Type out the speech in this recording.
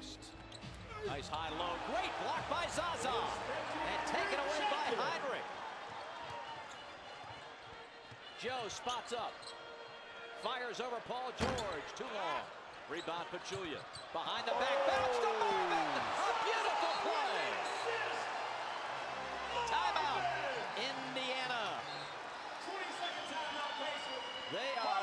contest. Nice high low. Great block by Zaza. And taken away by Hinrich. Joe spots up. Fires over Paul George. Too long. Rebound Pachulia. Behind the back. Bounce to Marvin. A beautiful play. Timeout. Indiana. They are